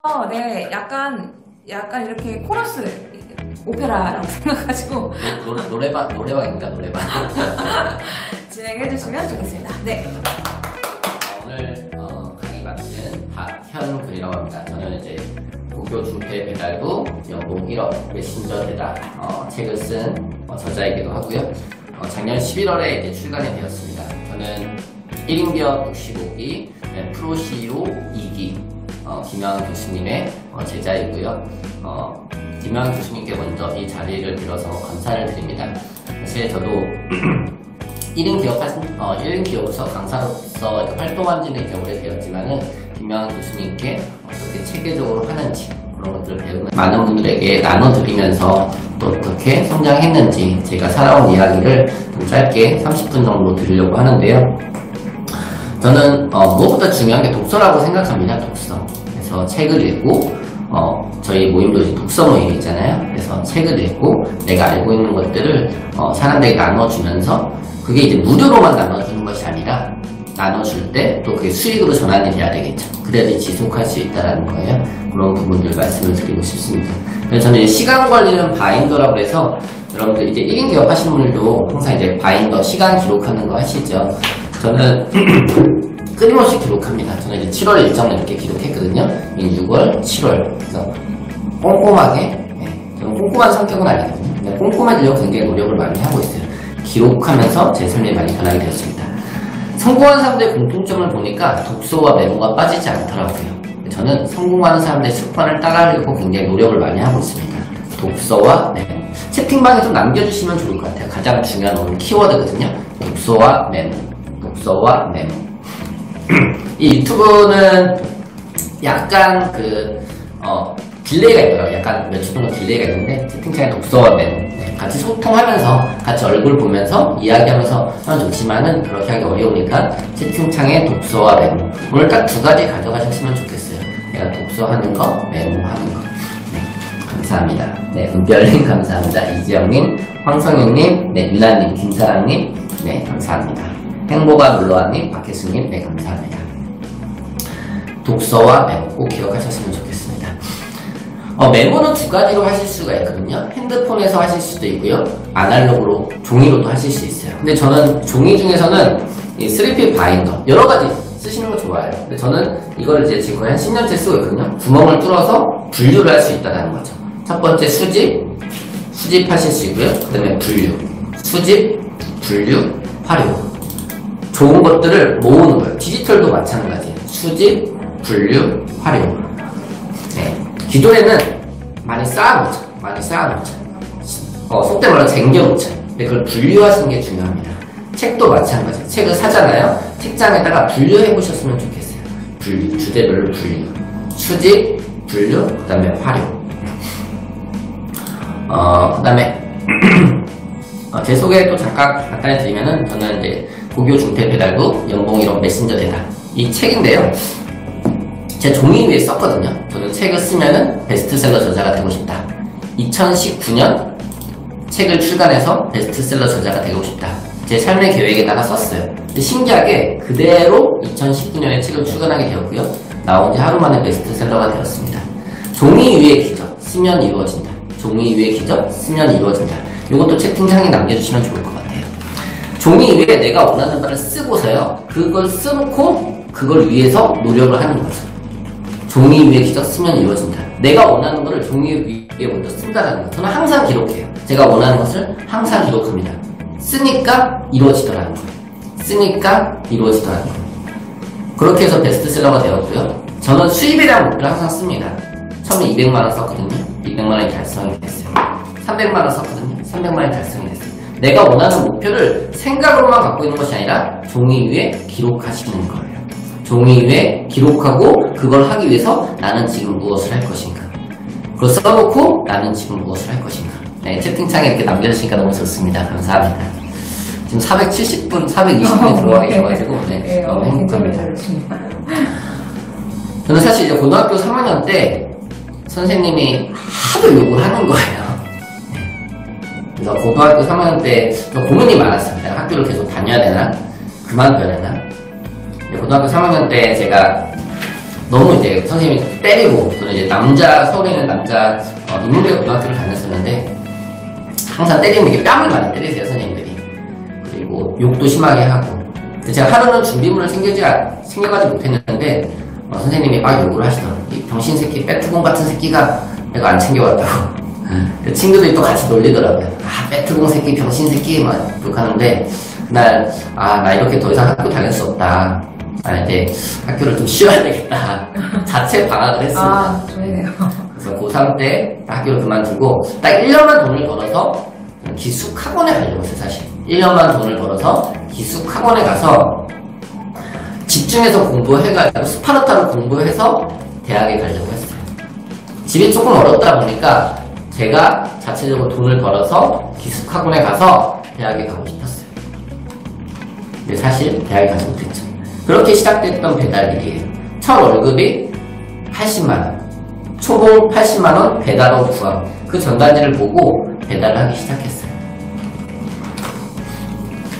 어, 네, 약간, 약간 이렇게 코러스, 오페라라고 생각하시고 노래, 노래 방, 노래방입니다, 노래방. 진행해 주시면 좋겠습니다. 네. 오늘 어, 강의 맡은 박현근이라고 합니다. 저는 이제 고교 중퇴 배달부 연봉 1억 메신저 대다 어, 책을 쓴 어, 저자이기도 하고요. 어, 작년 11월에 이제 출간이 되었습니다. 저는 1인 기업 65기 네, 프로 CEO 2기 어, 김영환 교수님의 어, 제자이고요. 어, 김영환 교수님께 먼저 이 자리를 빌어서 감사를 드립니다. 사실 저도 1인 기업, 할- 어, 1인 기업에서 강사로서 활동한 지는 이제 오래되었지만은, 김명환 교수님께 어떻게 체계적으로 하는지, 그런 것들을 배우는 많은 분들에게 나눠드리면서 또 어떻게 성장했는지, 제가 살아온 이야기를 좀 짧게 30분 정도 드리려고 하는데요. 저는, 어, 무엇보다 중요한 게 독서라고 생각합니다, 독서. 그래서 책을 읽고, 어, 저희 모임도 독서 모임이 있잖아요. 그래서 책을 읽고 내가 알고 있는 것들을 어, 사람들에게 나눠주면서 그게 이제 무료로만 나눠주는 것이 아니라 나눠줄 때 또 그게 수익으로 전환이 돼야 되겠죠. 그래야지 지속할 수 있다는 거예요. 그런 부분들 말씀을 드리고 싶습니다. 그래서 저는 시간 관리는 바인더라고 해서 여러분들 이제 1인 기업 하시는 분들도 항상 이제 바인더 시간 기록하는 거 하시죠. 저는 끊임없이 기록합니다. 저는 이제 7월 일정을 이렇게 기록했거든요. 6월, 7월. 그래서 꼼꼼하게, 네, 저는 꼼꼼한 성격은 아니거든요. 꼼꼼해지려고 굉장히 노력을 많이 하고 있어요. 기록하면서 제 삶이 많이 변하게 되었습니다. 성공한 사람들의 공통점을 보니까 독서와 메모가 빠지지 않더라고요. 저는 성공하는 사람들의 습관을 따라하려고 굉장히 노력을 많이 하고 있습니다. 독서와 메모. 채팅방에 좀 남겨주시면 좋을 것 같아요. 가장 중요한 오늘 키워드거든요. 독서와 메모. 독서와 메모. 이 유튜브는 약간 그, 어, delay가 있더라고요. 약간 며칠 정도 delay가 있는데, 채팅창에 독서와 메모. 네, 같이 소통하면서, 같이 얼굴 보면서, 이야기하면서 하면 좋지만은, 그렇게 하기 어려우니까, 채팅창에 독서와 메모. 오늘 딱 두 가지 가져가셨으면 좋겠어요. 내가 독서하는 거, 메모하는 거. 네, 감사합니다. 네, 은별님 감사합니다. 이지영님, 황성윤님, 네, 유나님, 김사랑님, 네, 감사합니다. 행복한 물러와님, 박혜수님, 네, 감사합니다. 독서와 메모 꼭 기억하셨으면 좋겠습니다. 어, 메모는 두 가지로 하실 수가 있거든요. 핸드폰에서 하실 수도 있고요. 아날로그로, 종이로도 하실 수 있어요. 근데 저는 종이 중에서는 이 3P 바인더, 여러 가지 쓰시는 거 좋아해요. 근데 저는 이걸 이제 지금 거의 한 10년째 쓰고 있거든요. 구멍을 뚫어서 분류를 할 수 있다는 거죠. 첫 번째 수집, 수집하실 수 있고요. 그 다음에 분류, 수집, 분류, 활용. 좋은 것들을 모으는 거예요. 디지털도 마찬가지예요. 수집, 분류, 활용. 네. 기존에는 많이 쌓아놓죠. 많이 쌓아놓죠. 어, 속된 말로 쟁겨놓죠. 근데 그걸 분류하시는 게 중요합니다. 책도 마찬가지예요. 책을 사잖아요. 책장에다가 분류해 보셨으면 좋겠어요. 분류, 주제별로 분류. 수집, 분류, 그 다음에 활용. 어, 그 다음에 어, 제 소개 또 잠깐 간단히 드리면은 저는 이제 고교 중퇴 배달부 연봉 1억 메신저 대다 이 책인데요. 제 종이 위에 썼거든요. 저는 책을 쓰면은 베스트셀러 저자가 되고 싶다. 2019년 책을 출간해서 베스트셀러 저자가 되고 싶다. 제 삶의 계획에다가 썼어요. 신기하게 그대로 2019년에 책을 출간하게 되었고요. 나온 지 하루 만에 베스트셀러가 되었습니다. 종이 위에 기적, 쓰면 이루어진다. 종이 위에 기적, 쓰면 이루어진다. 이것도 채팅창에 남겨주시면 좋을 것 같아요. 종이 위에 내가 원하는 바를 쓰고서요. 그걸 써놓고 그걸 위해서 노력을 하는 거죠. 종이 위에 기적 쓰면 이루어진다. 내가 원하는 것을 종이 위에 먼저 쓴다는 거. 저는 항상 기록해요. 제가 원하는 것을 항상 기록합니다. 쓰니까 이루어지더라는 거예요. 쓰니까 이루어지더라는 거예요. 그렇게 해서 베스트셀러가 되었고요. 저는 대한 목표를 항상 씁니다. 처음에 200만원 썼거든요. 200만원이 달성이 됐어요. 300만원 썼거든요. 300만원이 달성이. 내가 원하는 목표를 생각으로만 갖고 있는 것이 아니라 종이 위에 기록하시는 거예요. 종이 위에 기록하고 그걸 하기 위해서 나는 지금 무엇을 할 것인가. 그걸 써놓고 나는 지금 무엇을 할 것인가. 네, 채팅창에 이렇게 남겨주시니까 너무 좋습니다. 감사합니다. 지금 470분, 420분이 들어와 계셔가지고 네, 너무 행복합니다. 좋습니다. 저는 사실 이제 고등학교 3학년 때 선생님이 하도 욕을 하는 거예요. 그래서 고등학교 3학년 때 좀 고민이. 내가 학교를 계속 다녀야 되나? 그만둬야 되나? 고등학교 3학년 때 제가 너무 이제 선생님이 때리고 저는 이제 남자 서울에 있는 남자 어, 인문대학 고등학교를 다녔었는데 항상 때리면 이게 뺨을 많이 때리세요 선생님들이 그리고 욕도 심하게 하고 제가 하루는 준비물을 챙겨지 챙겨가지 못했는데 어, 선생님이 막 욕을 하시더라고요 이 병신 새끼 빼투공 같은 새끼가 내가 안 챙겨왔다고 그 친구들이 또 같이 놀리더라고요. 아 빼투공 새끼 병신 새끼 막 욕하는데 그날 아 나 이렇게 더 이상 학교 다닐 수 없다. 아 이제 학교를 좀 쉬어야 되겠다. 자체 방학을 했습니다. 아, 좋네요. 그래서 고3 때 학교를 그만두고 딱 1년만 돈을 벌어서 기숙학원에 가려고 했어요 사실. 1년만 돈을 벌어서 기숙학원에 가서 집중해서 공부해가지고 스파르타로 공부해서 대학에 가려고 했어요. 집이 조금 어렵다 보니까 제가 자체적으로 돈을 벌어서 기숙학원에 가서 대학에 가고 싶었어요. 근데 사실 대학에 가지 못했죠. 그렇게 시작됐던 배달일이에요. 첫 월급이 80만원. 초봉 80만원 배달원 구함 그 전단지를 보고 배달을 하기 시작했어요.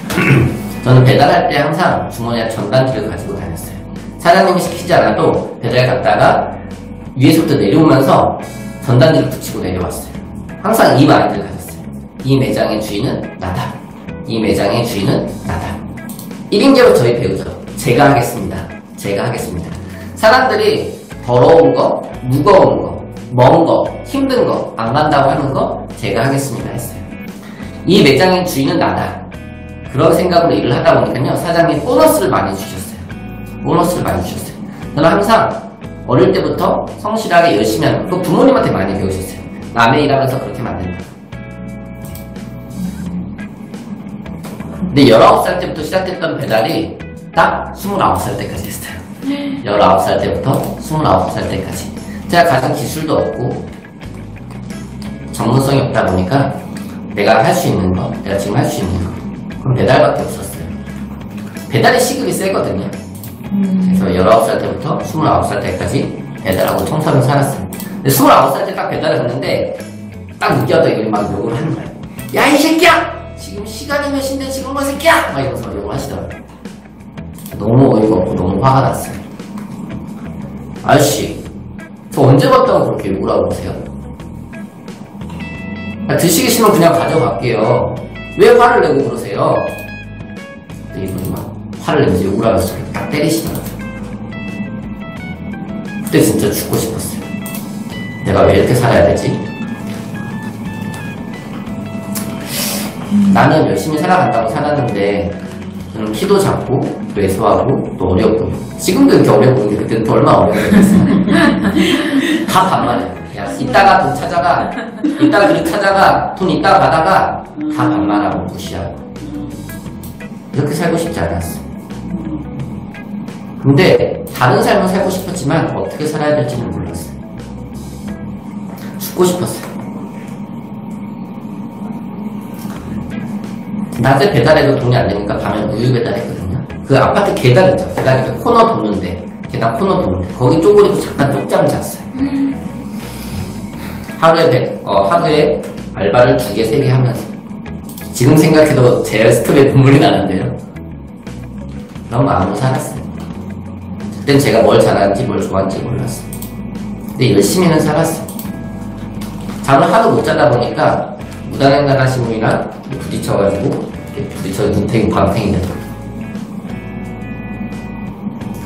저는 배달할 때 항상 주머니에 전단지를 가지고 다녔어요. 사장님이 시키지 않아도 배달 갔다가 위에서부터 내려오면서 전단지를 붙이고 내려왔어요 항상 이 마인드를 가졌어요 이 매장의 주인은 나다 이 매장의 주인은 나다 1인계로 저희 배우죠 제가 하겠습니다 제가 하겠습니다 사람들이 더러운 거, 무거운 거, 먼 거, 힘든 거, 안 간다고 하는 거 제가 하겠습니다 했어요. 이 매장의 주인은 나다. 그런 생각으로 일을 하다 보니까요, 사장님 보너스를 많이 주셨어요. 보너스를 많이 주셨어요. 저는 항상 어릴 때부터 성실하게 열심히 하는, 그 부모님한테 많이 배우셨어요. 남의 일하면서 그렇게 만든다. 근데 19살 때부터 시작됐던 배달이 딱 29살 때까지 했어요. 19살 때부터 29살 때까지. 제가 가진 기술도 없고 전문성이 없다 보니까 내가 할 수 있는 거 내가 지금 할 수 있는 거 그럼 배달밖에 없었어요. 배달의 시급이 세거든요. 그래서 19살 때부터 29살 때까지 배달하고 청소를 살았어요 29살 때 딱 배달을 갔는데 딱 느꼈던 이막 욕을 하는 거예요 야 이 새끼야 지금 시간이 몇 시인데 지금 뭐 새끼야 막 이러면서 욕을 하시더라고요 너무 어이가 없고 너무 화가 났어요. 아저씨, 저 언제 봤다고 그렇게 욕을 하고 오세요? 아, 드시기 싫으면 그냥 가져갈게요. 왜 화를 내고 그러세요? 이분이 막 화를 내면서 욕을 하면서 딱 때리시더라고요. 그때 진짜 죽고 싶었어요. 내가 왜 이렇게 살아야 되지? 나는 열심히 살아간다고 살았는데 저는 키도 작고 또 어려 보여. 지금도 이렇게 어려 보이는데 그때는 또 얼마나 어려 보였어요. 다 반말해. 야 이따가 돈 찾아가, 이따가 그릇 찾아가, 돈 이따가 받아가 다 반말하고 무시하고 이렇게 살고 싶지 않았어. 근데 다른 삶을 살고 싶었지만 어떻게 살아야 될지는 몰랐어요. 죽고 싶었어요. 낮에 배달해도 돈이 안 되니까 밤에 우유 배달했거든요. 그 아파트 계단 있죠. 계단 이렇게 코너 도는데, 계단 코너 도는데, 거기 쪼그리고 잠깐 쪽잠을 잤어요. 하루에 배, 어, 하루에 알바를 두 개, 세 개 하면서. 지금 생각해도 제 스토리에 눈물이 나는데요. 그런 마음으로 살았어요. 그땐 제가 뭘 잘하는지 뭘 좋아하는지 몰랐어요. 근데 열심히는 살았어요. 잠을 하도 못 자다 보니까 무단횡단하신 분이랑 부딪혀가지고 부딪혀 눈탱이 밤탱이 되더라고요.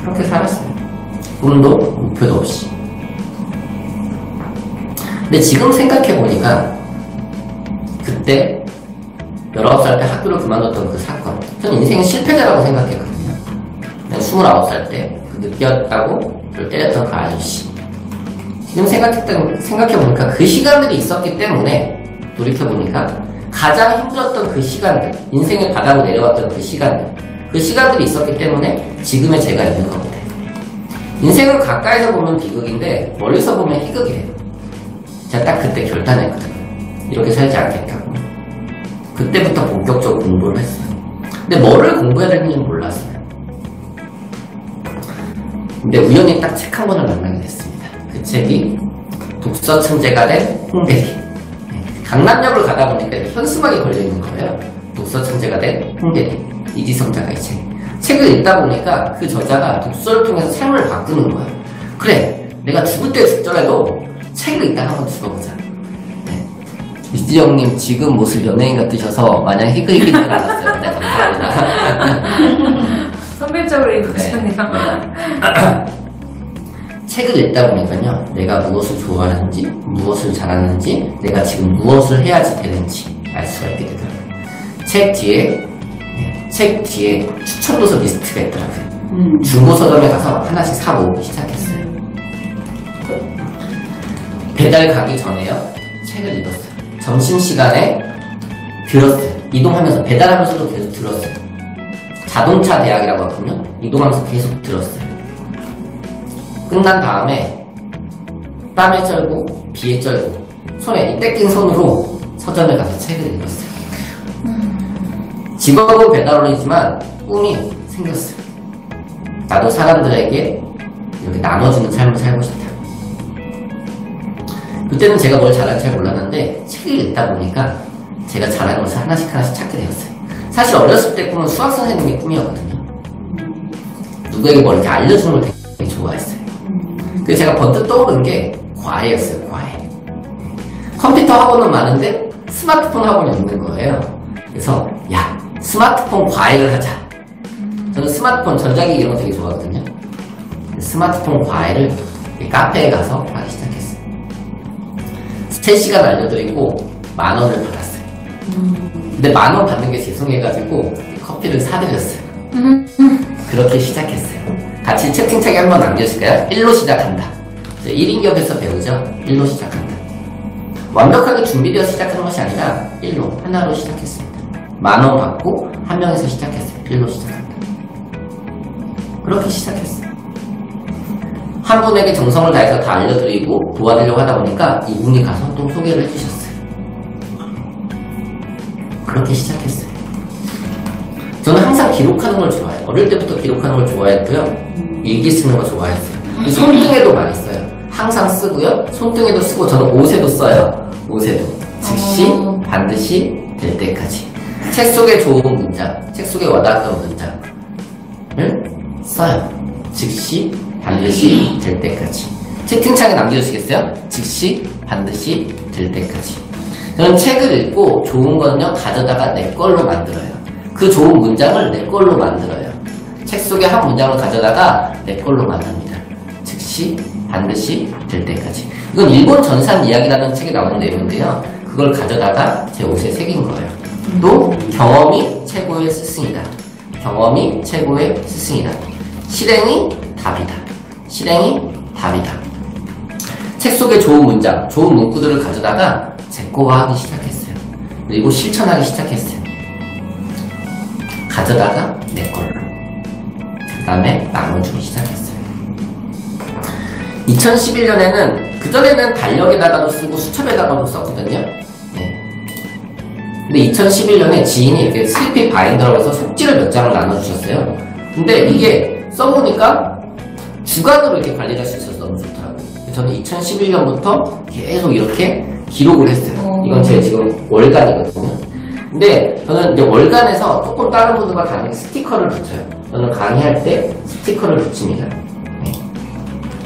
그렇게 살았어요. 꿈도 목표도 없이. 근데 지금 생각해보니까 그때 19살 때 학교를 그만뒀던 그 사건 저는 인생의 실패자라고 생각했거든요. 29살 때 그 느꼈다고 저를 때렸던 그 아저씨 지금 생각했던, 생각해보니까 그 시간들이 있었기 때문에 돌이켜보니까 가장 힘들었던 그 시간들, 인생의 바닥으로 내려왔던 그 시간들, 그 시간들이 있었기 때문에 지금의 제가 있는 겁니다. 인생을 가까이서 보면 비극인데 멀리서 보면 희극이에요. 제가 딱 그때 결단했거든요. 이렇게 살지 않겠다고. 그때부터 본격적으로 공부를 했어요. 근데 뭐를 공부해야 되는지 몰랐어요. 근데 우연히 딱 책 한 권을 만나게. 그 책이 독서 천재가 된 홍대리. 네, 강남역을 가다 보니까 현수막이 걸려 있는 거예요. 독서 천재가 된 홍대리. 이지성 작가의 책. 책을 읽다 보니까 그 저자가 독서를 통해서 삶을 바꾸는 거예요. 그래, 내가 죽을 때 죽더라도 책을 일단 한번 죽어보자. 네. 이지영님 지금 모습 연예인 같으셔서 마냥 희글희글 알았어요. 네, 감사합니다. 선별적으로 네. 읽으셨네요. 책을 읽다 보니까요, 내가 무엇을 좋아하는지, 무엇을 잘하는지, 내가 지금 무엇을 해야지 되는지 알 수가 있게 되더라고요. 책 뒤에, 네, 책 뒤에 추천 도서 리스트가 있더라고요. 음. 중고 서점에 가서 하나씩 사고 시작했어요. 배달 가기 전에요, 책을 읽었어요. 점심시간에 들었어요. 이동하면서, 배달하면서도 계속 들었어요. 자동차 대학이라고 하거든요. 이동하면서 계속 들었어요. 끝난 다음에 땀에 쩔고 비에 쩔고 손에 이 뺏긴 손으로 서점에 가서 책을 읽었어요. 직업은 배달원이지만 꿈이 생겼어요. 나도 사람들에게 이렇게 나눠주는 삶을 살고 싶다. 그때는 제가 뭘 잘할지 잘 몰랐는데 책을 읽다 보니까 제가 잘하는 것을 하나씩 하나씩 찾게 되었어요. 사실 어렸을 때 꿈은 수학 선생님이 꿈이었거든요. 누구에게 뭘 이렇게 알려주는 걸 되게 좋아했어요. 그래서 제가 번뜩 떠오른 게 과외였어요, 과외. 컴퓨터 학원은 많은데 스마트폰 학원이 없는 거예요. 그래서 야, 스마트폰 과외를 하자. 저는 스마트폰 전자기기 이런 거 되게 좋아하거든요. 스마트폰 과외를 이 카페에 가서 하기 시작했어요. 3시간 알려드리고 만 원을 받았어요. 근데 만 원 받는 게 죄송해가지고 커피를 사드렸어요. 그렇게 시작했어요. 같이 채팅창에 한번 남겨주실까요? 1로 시작한다. 1인격에서 배우죠? 1로 시작한다. 완벽하게 준비되어 시작하는 것이 아니라 1로, 하나로 시작했습니다. 만원 받고 한 명에서 시작했어요. 1로 시작한다. 그렇게 시작했어요. 한 분에게 정성을 다해서 다 알려드리고 도와드리려고 하다 보니까 이분이 가서 또 소개를 해주셨어요. 그렇게 시작했어요. 저는 항상 기록하는 걸 좋아해요. 어릴 때부터 기록하는 걸 좋아했고요. 일기 쓰는 거 좋아했어요. 손등에도 많이 써요. 항상 쓰고요. 손등에도 쓰고 저는 옷에도 써요. 옷에도. 즉시 어. 반드시 될 때까지. 책 속에 좋은 문장, 책 속에 와닿았던 문장을 써요. 즉시 반드시 될 때까지. 채팅창에 남겨주시겠어요? 즉시 반드시 될 때까지. 저는 책을 읽고 좋은 거는요, 가져다가 내 걸로 만들어요. 그 좋은 문장을 내 걸로 만들어요. 책 속에 한 문장을 가져다가 내 걸로 만듭니다. 즉시 반드시 될 때까지. 이건 일본 전산 이야기라는 책에 나오는 내용인데요. 그걸 가져다가 제 옷에 새긴 거예요. 또 경험이 최고의 스승이다. 경험이 최고의 스승이다. 실행이 답이다. 실행이 답이다. 책 속에 좋은 문장, 좋은 문구들을 가져다가 제 거화 하기 시작했어요. 그리고 실천하기 시작했어요. 가져다가 내 걸로. 그 다음에 나눠주기 시작했어요. 2011년에는 그전에는 달력에다가도 쓰고 수첩에다가도 썼거든요. 네. 근데 2011년에 지인이 이렇게 슬피 바인더라고 해서 속지를 몇 장을 나눠주셨어요. 근데 이게 써보니까 주간으로 이렇게 관리할 수 있어서 너무 좋더라고요. 저는 2011년부터 계속 이렇게 기록을 했어요. 어. 이건 제 지금 월간이거든요. 근데 저는 이제 월간에서 조금 다른 분들과 다르게 스티커를 붙여요. 저는 강의할 때 스티커를 붙입니다. 네.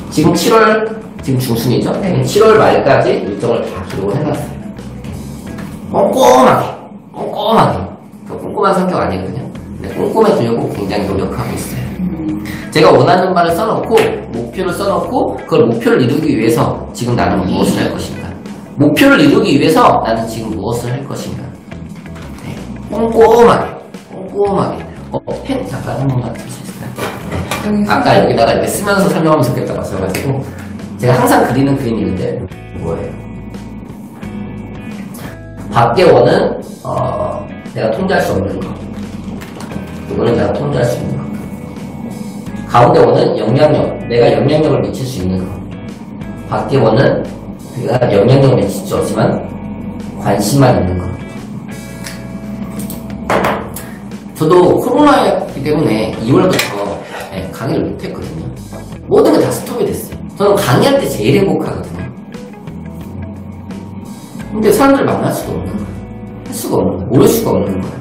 지금 7월, 지금 중순이죠? 네. 7월 말까지 일정을 다 기록을 해놨어요. 꼼꼼하게, 꼼꼼하게. 저 꼼꼼한 성격 아니거든요. 근데 꼼꼼해지려고 굉장히 노력하고 있어요. 제가 원하는 바를 써놓고, 목표를 써놓고, 그걸 목표를 이루기 위해서 지금 나는 무엇을 할 것인가. 목표를 이루기 위해서 나는 지금 무엇을 할 것인가. 네. 꼼꼼하게, 꼼꼼하게. 어, 펜 잠깐 한 번만 쓸수 있을까요? 여기 아까 여기다가 이렇게 쓰면서 설명하면 좋겠다고 하셔가지고 제가 항상 그리는 그림이 있는데 뭐예요? 밖의 원은 어, 내가 통제할 수 없는 거 이거는 내가 통제할 수 있는 거 가운데 원은 영향력 내가 영향력을 미칠 수 있는 거 밖의 원은 내가 영향력을 미칠 수 없지만 관심만 있는 거 저도 코로나였기 때문에 2월부터 네, 강의를 못했거든요. 모든 게 다 스톱이 됐어요. 저는 강의할 때 제일 행복하거든요. 근데 사람들 만날 수도 없는 거예요. 할 수가 없는 거예요. 모를 수가 없는 거예요.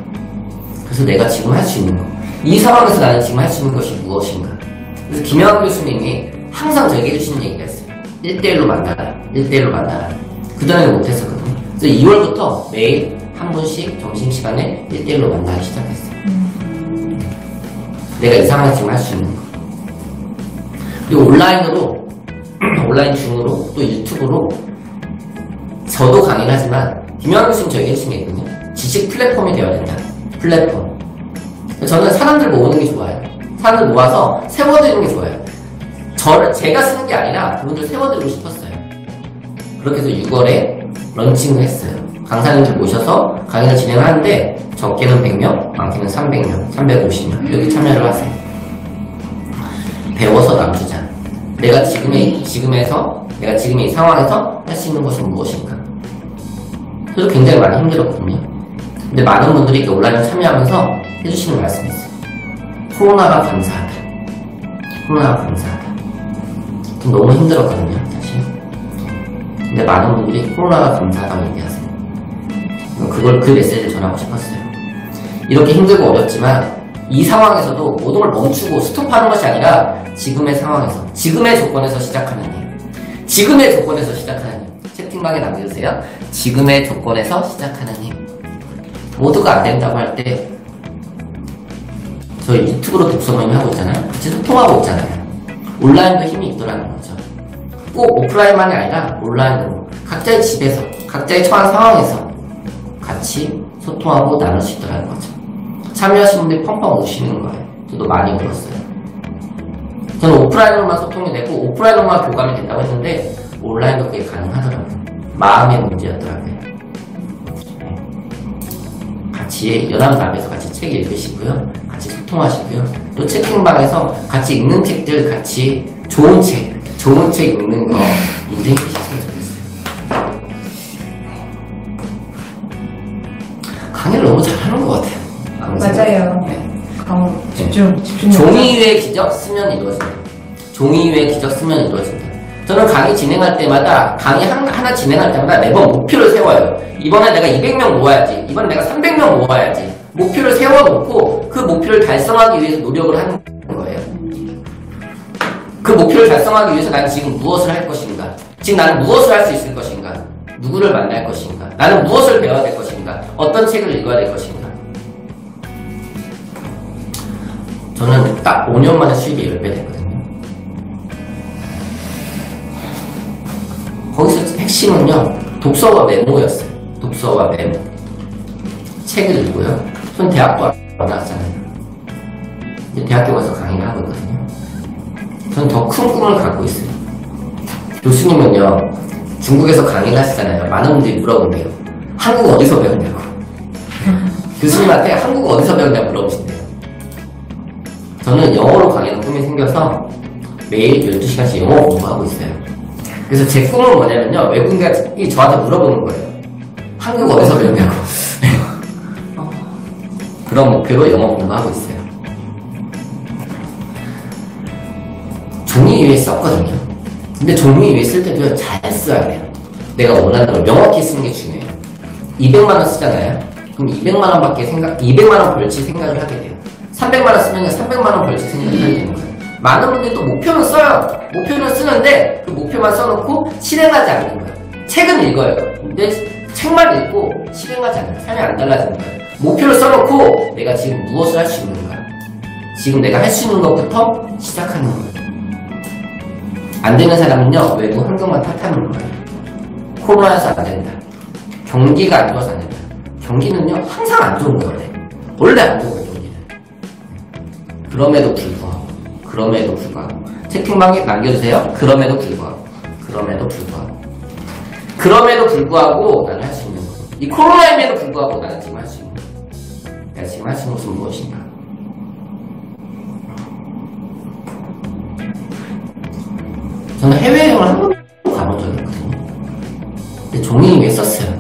그래서 내가 지금 할 수 있는 거. 이 상황에서 나는 지금 할 수 있는 것이 무엇인가. 그래서 김영환 교수님이 항상 저에게 해주시는 얘기가 있어요. 1대1로 만나라. 1대1로 만나라. 그전에는 못했었거든요. 그래서 2월부터 매일 한 분씩 점심시간에 1대1로 만나기 시작했어요. 내가 이 상황에서 지금 할 수 있는 거. 그리고 온라인으로, 온라인 중으로, 또 유튜브로 저도 강의를 하지만 김영환 교수님 저에게 해주신 게 있거든요. 지식 플랫폼이 되어야 된다. 플랫폼. 저는 사람들 모으는 게 좋아요. 사람들 모아서 세워드리는 게 좋아요. 저를, 제가 쓰는 게 아니라 그분들 세워드리고 싶었어요. 그렇게 해서 6월에 런칭을 했어요. 강사님들 모셔서 강의를 진행하는데 적게는 100명, 많게는 300명, 350명 여기 참여를 하세요. 배워서 남주자. 내가 지금의 지금에서 내가 지금 이 상황에서 할 수 있는 것은 무엇인가? 그래서 굉장히 많이 힘들었거든요. 근데 많은 분들이 이렇게 온라인 참여하면서 해주시는 말씀이 있어요. 코로나가 감사하다. 코로나가 감사하다. 좀 너무 힘들었거든요, 사실. 근데 많은 분들이 코로나가 감사하다고 얘기하세요. 그걸 그 메시지를 전하고 싶었어요. 이렇게 힘들고 어렵지만 이 상황에서도 모든 걸 멈추고 스톱하는 것이 아니라 지금의 상황에서 지금의 조건에서 시작하는 일. 지금의 조건에서 시작하는 일. 채팅방에 남겨주세요. 지금의 조건에서 시작하는 일. 모두가 안 된다고 할 때 저희 유튜브로 독서 모임 하고 있잖아요. 같이 소통하고 있잖아요. 온라인도 힘이 있더라는 거죠. 꼭 오프라인만이 아니라 온라인으로 각자의 집에서 각자의 처한 상황에서 같이 소통하고 나눌 수 있더라는 거죠. 참여하신 분들이 펑펑 우시는 거예요. 저도 많이 울었어요. 저는 오프라인으로만 소통이 되고 오프라인으로만 교감이 된다고 했는데 온라인도 그게 가능하더라고요. 마음의 문제였더라고요. 네. 같이 연합답에서 같이 책 읽으시고요. 같이 소통하시고요. 또 채팅방에서 같이 읽는 책들 같이 좋은 책, 좋은 책 읽는 거 인생 되셨으면 좋겠어요. 강의를 너무. 항상. 맞아요. 네. 강우 집중 집중. 종이 위에 기적 쓰면 이루어진다. 종이 위에 기적 쓰면 이루어진다. 저는 강의 진행할 때마다 강의 한- 하나 진행할 때마다 매번 목표를 세워요. 이번에 내가 200명 모아야지. 이번에 내가 300명 모아야지. 목표를 세워놓고 그 목표를 달성하기 위해서 노력을 하는 거예요. 그 목표를 달성하기 위해서 나는 지금 무엇을 할 것인가? 지금 나는 무엇을 할 수 있을 것인가? 누구를 만날 것인가? 나는 무엇을 배워야 될 것인가? 어떤 책을 읽어야 될 것인가? 저는 딱 5년 만에 수입이 10배 됐거든요. 거기서 핵심은요, 독서와 메모였어요. 독서와 메모. 책을 읽고요. 전 대학도 안 나왔잖아요. 이제 대학교 가서 강의를 하고 있거든요. 저는 더큰 꿈을 갖고 있어요. 교수님은요, 중국에서 강의를 하시잖아요. 많은 분들이 물어본대요. 한국 어디서 배웠냐고. 교수님한테 한국 어디서 배웠냐고 물어보신대요. 저는 영어로 강의하는 꿈이 생겨서 매일 12시간씩 영어 공부하고 있어요. 그래서 제 꿈은 뭐냐면요. 외국인이 저한테 물어보는 거예요. 한국 어디서 배웠냐고. 그런 목표로 영어 공부하고 있어요. 종이 위에 썼거든요. 근데 종이 위에 쓸 때도 잘 써야 돼요. 내가 원하는 걸 명확히 쓰는 게 중요해요. 200만 원 쓰잖아요. 그럼 200만 원 밖에 생각, 200만 원 벌지 생각을 하게 돼요. 300만원 쓰면 300만원 벌지 생각을 하게 되는 거예요. 많은 분들이 또 목표는 써요. 목표는 쓰는데 그 목표만 써놓고 실행하지 않는 거예요. 책은 읽어요. 근데 책만 읽고 실행하지 않는 거예요. 삶이 안 달라지는 거예요. 목표를 써놓고 내가 지금 무엇을 할 수 있는가. 지금 내가 할 수 있는 것부터 시작하는 거예요. 안 되는 사람은요, 외부 환경만 탓하는 거예요. 코로나여서 안 된다. 경기가 안 좋아서 안 된다. 경기는요, 항상 안 좋은 거예요, 원래. 안 좋은 거예요. 그럼에도 불구하고, 그럼에도 불구하고. 채팅방에 남겨주세요. 그럼에도 불구하고, 그럼에도 불구하고. 그럼에도 불구하고 나는 할 수 있는 거. 이 코로나임에도 불구하고 나는 지금 할 수 있는 거. 내가 지금 할 수 있는 것은 무엇인가? 저는 해외 여행을 한 번도 가본 적이 없거든요. 근데 종이 위에 썼어요.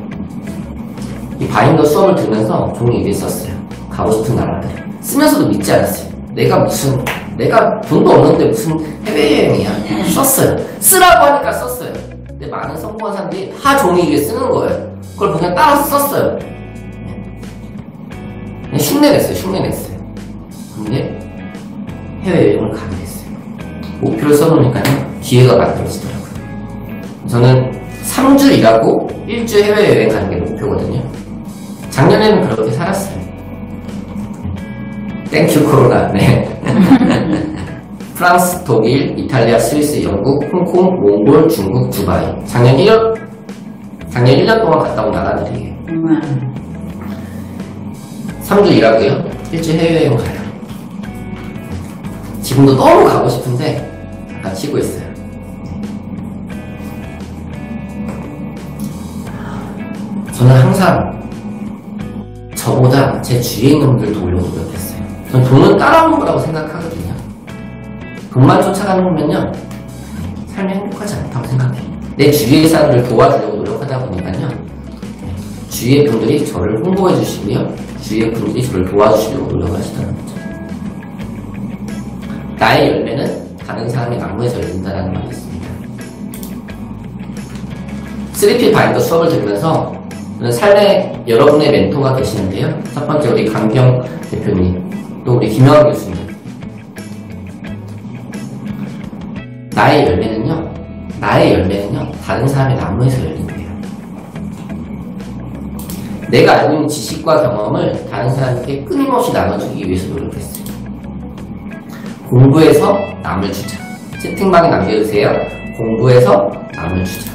이 바인더 수업을 들으면서 종이 위에 썼어요. 가고 싶은 나라들. 쓰면서도 믿지 않았어요. 내가 무슨, 내가 돈도 없는데 무슨 해외여행이야. 썼어요. 쓰라고 하니까 썼어요. 근데 많은 성공한 사람들이 다 종이 위에 쓰는 거예요. 그걸 그냥 따라서 썼어요. 그냥 흉내냈어요. 흉내냈어요. 근데 해외여행을 가게 됐어요. 목표를 써놓으니까요, 기회가 만들어지더라고요. 저는 3주 일하고 1주 해외여행 가는 게 목표거든요. 작년에는 그렇게 살았어요. Thank you 코로나, 네. 프랑스, 독일, 이탈리아, 스위스, 영국, 홍콩, 몽골, 중국, 두바이. 작년 1년, 작년 1년 동안 갔다 온 나라들이에요. 음. 3주 일하고요. 일주일 해외여행 가요. 지금도 너무 가고 싶은데 약간 쉬고 있어요. 저는 항상 저보다 제 주위에 있는 분들 도우려고 노력했어요. 저는 돈은 따라오는 거라고 생각하거든요. 돈만 쫓아가는 거면요. 삶이 행복하지 않다고 생각해요. 내 주위의 사람들을 도와주려고 노력하다 보니까요. 주위의 분들이 저를 홍보해 주시고요. 주위의 분들이 저를 도와주시려고 노력하시더라고요. 나의 열매는 다른 사람의 나무에서 열린다는 말이 있습니다. 3P 바인더 수업을 들으면서 삶에 여러분의 멘토가 계시는데요. 첫 번째 우리 강경 대표님, 또 우리 김영환 교수님. 나의 열매는요, 나의 열매는요, 다른 사람의 나무에서 열린대요. 내가 알고 있는 지식과 경험을 다른 사람에게 끊임없이 나눠주기 위해서 노력했어요. 공부해서 남을 주자. 채팅방에 남겨주세요. 공부해서 남을 주자.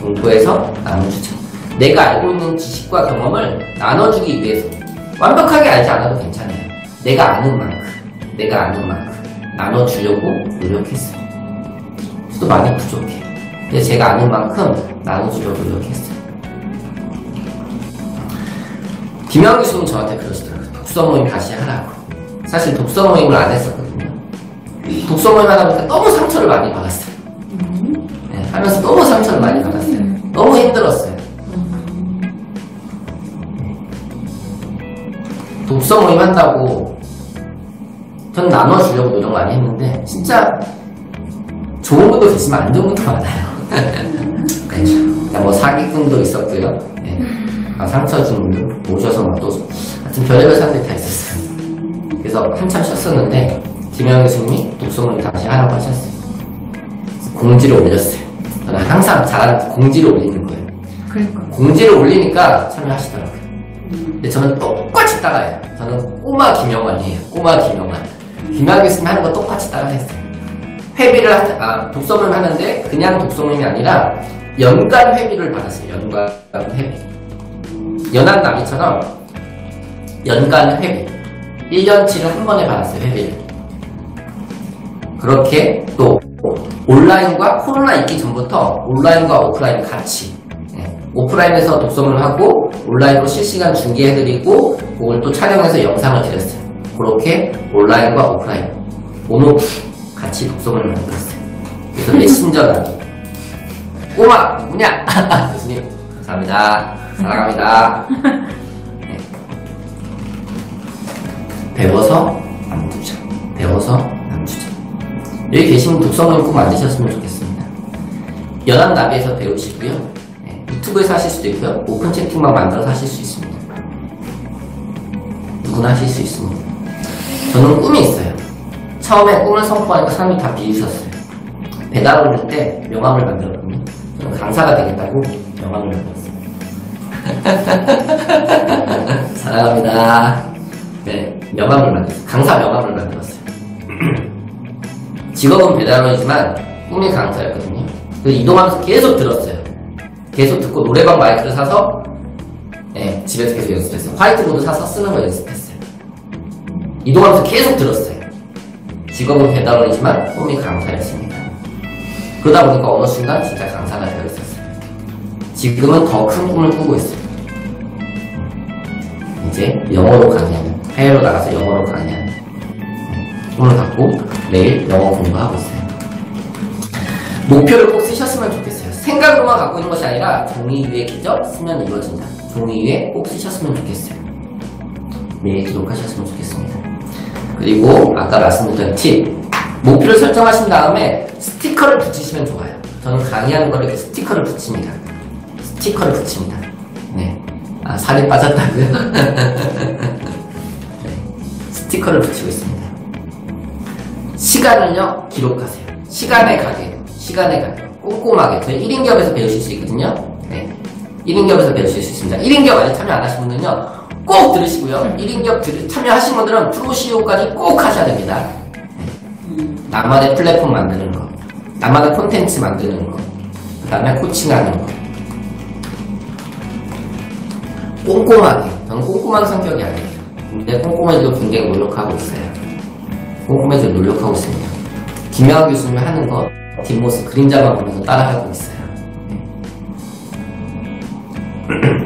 공부해서 남을 주자. 내가 알고 있는 지식과 경험을 나눠주기 위해서 완벽하게 알지 않아도 괜찮아요. 내가 아는 만큼, 내가 아는 만큼 나눠주려고 노력했어요. 저도 많이 부족해. 근데 제가 아는 만큼 나눠주려고 노력했어요. 김영 교수님 저한테 그러시더라고요. 독서 모임 다시 하라고. 사실 독서 모임을 안 했었거든요. 독서 모임 하다 보니까 너무 상처를 많이 받았어요. 네, 하면서 너무 상처를 많이 받았어요. 너무 힘들었어요. 독서 모임 한다고 전 나눠주려고 노력 많이 했는데 진짜 좋은 분도 계시면 안 좋은 분도 많아요. 네. 뭐 사기꾼도 있었고요. 네. 아, 상처 준 분들 오셔서 막또 하여튼 별의별 사람들이 다 있었어요. 그래서 한참 쉬었었는데 김영 교수님이 독서모임 다시 하라고 하셨어요. 공지를 올렸어요. 저는 항상 잘하는 공지를 올리는 거예요. 그러니까. 공지를 올리니까 참여하시더라고요. 근데 저는 똑같이 따라해요. 저는 꼬마 김영환이에요. 꼬마 김영환. 김영환 교수님 하는 거 똑같이 따라했어요. 회비를 하, 아, 독서모임 하는데 그냥 독서모임이 아니라 연간 회비를 받았어요. 연간 회비. 연한 나비처럼 연간 회비. 1년치를 한 번에 받았어요, 회비를. 그렇게 또 온라인과 코로나 있기 전부터 온라인과 오프라인 같이 예, 오프라인에서 독서를 하고 온라인으로 실시간 중계해드리고 그걸 또 촬영해서 영상을 드렸어요. 그렇게 온라인과 오프라인 온오프 같이 독서를 만들었어요. 그래서 메신저 나기 꼬마 누구냐? 교수님 감사합니다. 사랑합니다. 네. 배워서 남주자. 배워서 남주자. 여기 계신 독서모임 꼭 만드셨으면 좋겠습니다. 연합 나비에서 배우시고요. 네, 유튜브에서 하실 수도 있고요. 오픈 채팅방 만들어서 하실 수 있습니다. 누구나 하실 수 있습니다. 저는 꿈이 있어요. 처음에 꿈을 선포하니까 사람이 다 비웃었어요. 배달 올릴 때 명함을 만들었거든요. 저는 강사가 되겠다고 명함을 만들었어요. 사랑합니다. 네, 명함을 만들었어요. 강사 명함을 만들었어요. 직업은 배달원이지만 꿈이 강사였거든요. 그래서 이동하면서 계속 들었어요. 계속 듣고 노래방 마이크를 사서 네, 집에서 계속 연습했어요. 화이트보드 사서 쓰는 거 연습했어요. 이동하면서 계속 들었어요. 직업은 배달원이지만 꿈이 강사였습니다. 그러다 보니까 어느 순간 진짜 강사가 되어 있었어요. 지금은 더 큰 꿈을 꾸고 있어요. 이제 영어로 강의하는, 해외로 나가서 영어로 강의하는 꿈을 갖고 매일 영어 공부하고 있어요. 목표를 꼭 쓰셨으면 좋겠어요. 생각으로만 갖고 있는 것이 아니라 종이 위에 기적 쓰면 이루어진다. 종이 위에 꼭 쓰셨으면 좋겠어요. 매일 기록하셨으면 좋겠습니다. 그리고 아까 말씀드렸던 팁. 목표를 설정하신 다음에 스티커를 붙이시면 좋아요. 저는 강의하는 걸 이렇게 스티커를 붙입니다. 스티커를 붙입니다. 네. 아, 살이 빠졌다고요? 네. 스티커를 붙이고 있습니다. 시간을요, 기록하세요. 시간의 가격, 시간의 가격. 꼼꼼하게. 저희 1인 기업에서 배우실 수 있거든요. 네. 1인 기업에서 배우실 수 있습니다. 1인 기업 아직 참여 안 하신 분들은요, 꼭 들으시고요. 1인 기업 들- 참여하신 분들은 프로 CEO까지 꼭 하셔야 됩니다. 네. 나만의 플랫폼 만드는 거, 나만의 콘텐츠 만드는 거, 그 다음에 코칭하는 거. 꼼꼼하게. 저는 꼼꼼한 성격이 아니에요. 근데 꼼꼼해지고 굉장히 노력하고 있어요. 꼼꼼해지고 노력하고 있습니다. 김영하 교수님이 하는 거 뒷모습 그림자만 보면서 따라하고 있어요.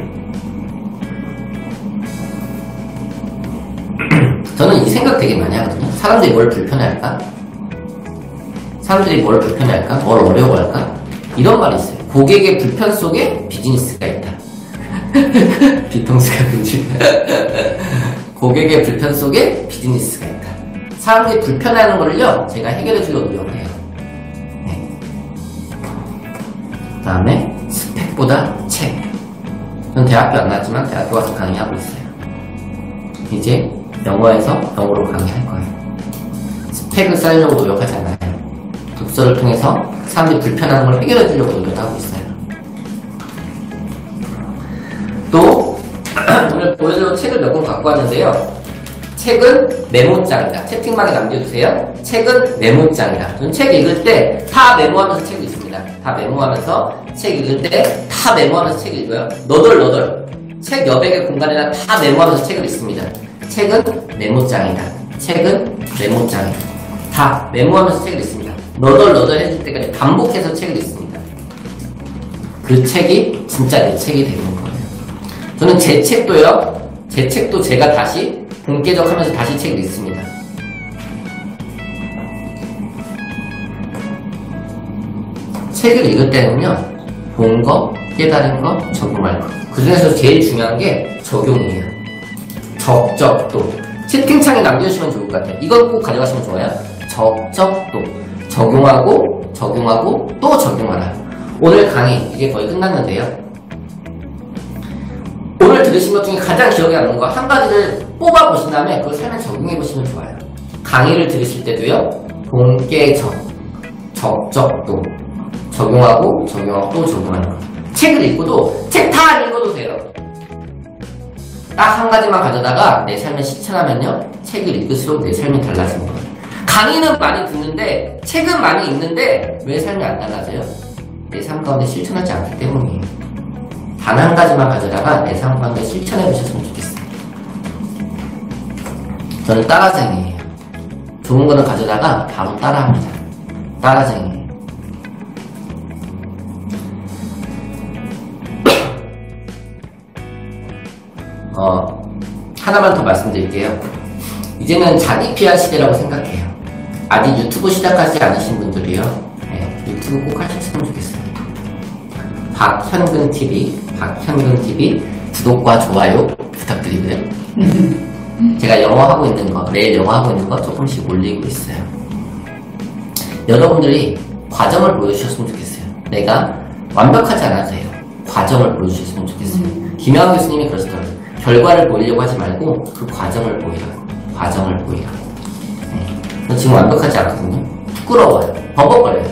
생각 되게 많이 하거든요. 사람들이 뭘 불편해할까? 사람들이 뭘 불편해할까? 뭘 어려워할까? 이런 말이 있어요. 고객의 불편 속에 비즈니스가 있다. 뒤통수가 금지. 고객의 불편 속에 비즈니스가 있다. 사람들이 불편해하는 거를요, 제가 해결해 주려고 노력을 해요. 네. 그 다음에 스펙보다 책. 전 대학교 안 나왔지만 대학교 가서 강의하고 있어요. 이제 영어에서 영어로 강의할 거예요. 스펙을 쌓으려고 노력하지 않아요. 독서를 통해서 사람들이 불편한 걸 해결해 주려고 노력하고 있어요. 또 오늘 보여드릴 책을 몇 권 갖고 왔는데요. 책은 메모장이다. 채팅방에 남겨주세요. 책은 메모장이다. 저는 책 읽을 때 다 메모하면서 책 읽습니다. 다 메모하면서 책 읽을 때 다 메모하면서 책 읽어요. 너덜너덜. 책 여백의 공간에다 다 메모하면서 책을 읽습니다. 책은 메모장이다. 책은 메모장이다. 다 메모하면서 책을 읽습니다. 너덜너덜 해줄 때까지 반복해서 책을 읽습니다. 그 책이 진짜 내 책이 되는 거예요. 저는 제 책도요, 제 책도 제가 다시 본계적 하면서 다시 책을 읽습니다. 책을 읽을 때는요, 본 거, 깨달은 거, 적용할 거. 그 중에서 제일 중요한 게 적용이에요. 적적도. 채팅창에 남겨주시면 좋을 것 같아요. 이걸 꼭 가져가시면 좋아요. 적적도. 적용하고, 적용하고, 또 적용하라. 오늘 강의, 이게 거의 끝났는데요. 오늘 들으신 것 중에 가장 기억에 남는 거 한 가지를 뽑아보신 다음에 그걸 삶에 적용해보시면 좋아요. 강의를 들으실 때도요, 본계적, 적적도, 적용하고, 적용하고, 또 적용하는 거. 책을 읽고도, 책 다 읽어도 돼요. 딱 한 가지만 가져다가 내 삶에 실천하면요, 책을 읽을수록 내 삶이 달라지는 거예요. 강의는 많이 듣는데, 책은 많이 읽는데, 왜 삶이 안 달라져요? 내 삶 가운데 실천하지 않기 때문이에요. 단 한 가지만 가져다가 내 삶 가운데 실천해 보셨으면 좋겠어요. 저는 따라쟁이에요. 좋은 거는 가져다가 바로 따라합니다. 따라쟁이 어, 하나만 더 말씀드릴게요. 이제는 자기 PR 시대라고 생각해요. 아직 유튜브 시작하지 않으신 분들이요. 네, 유튜브 꼭 하셨으면 좋겠어요. 박현근 TV, 박현근 TV 구독과 좋아요 부탁드리고요. 제가 영어 하고 있는 거, 매일 영어 하고 있는 거 조금씩 올리고 있어요. 여러분들이 과정을 보여주셨으면 좋겠어요. 내가 완벽하지 않아도 돼요. 과정을 보여주셨으면 좋겠어요. 김영환 교수님이 그러시더라고요. 결과를 보이려고 하지 말고 그 과정을 보이라고. 과정을 보이라고. 네. 저 지금 완벽하지 않거든요. 부끄러워요. 버벅거려요.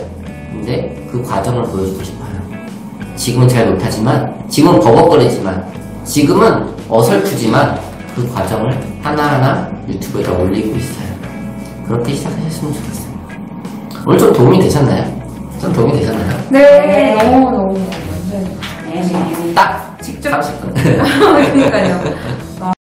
근데 그 과정을 보여주고 싶어요. 지금은 잘 못하지만, 지금은 버벅거리지만, 지금은 어설프지만, 그 과정을 하나하나 유튜브에다 올리고 있어요. 그렇게 시작하셨으면 좋겠어요. 오늘 좀 도움이 되셨나요? 좀 도움이 되셨나요? 네. 너무 너무 네. 네. 딱 직접 30분. 그러니까요.